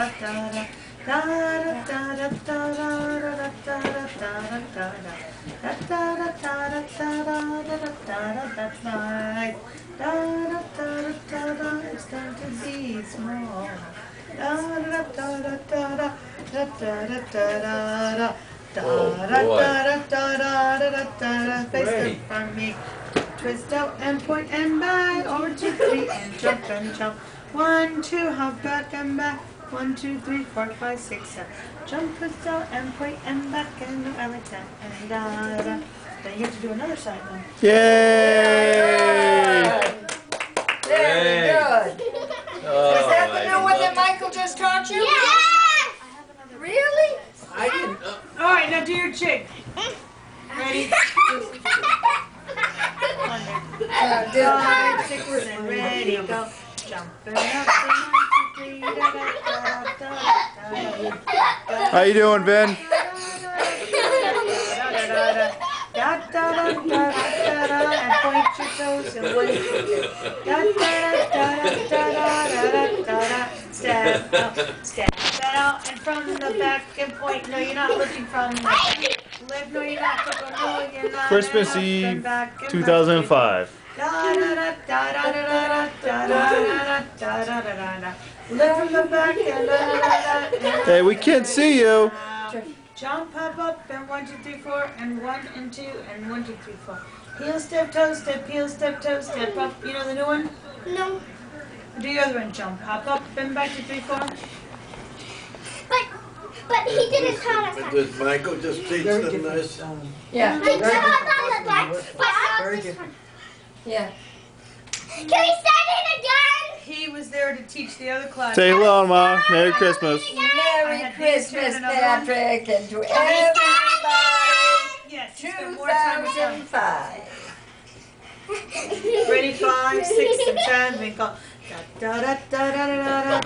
It's time to be small. Face it from me. Twist out and point and back. Over to three, and jump and jump. One, two, hop back and back. One, two, three, four, five, six, seven. Jump, twist out and point and back and do every time. And da da. Then you have to do another side then. Yay! Very good. Oh, Is that the I new one that Michael just taught you? Yes! Really? I didn't. Uh, All right, now do your jig. Ready? Uh, did I? Five, six, and ready, go. Jumping up and one, two, three, da, da, da, da, da, da, How you doing, Ben? da, da, da, da, da, da, and point your toes and one, two, three. Da, da, da, da, da, da, da, da, da. Step up, step out, and from the back and point. No, you're not looking from the left. No, you're not. looking. No, you're not. Christmas Eve, back and 2005. Da da da da da da da da da da da the. Hey, we can't see you. Jump, hop up, and one, two, three, four, and one and two, and one, two, three, four. Heel, step, toe, step, heel, step, toe, step up. You know the new one? No, Do your other one. Jump, hop up, bend back to three, four. but but he didn't tell us that. Did Michael just teach Very them different. this? Um, Yeah. He very taught different. us that, but not Very this one. Yeah. Can we start it again? He was there to teach the other class. Say hello, Ma. Merry Christmas. Merry Christmas, pictures and another one. Patrick, and to Can we start everybody. Yes, you more time with them. 2005. Ready, five, six, and seven. We go. Da da da da da da da.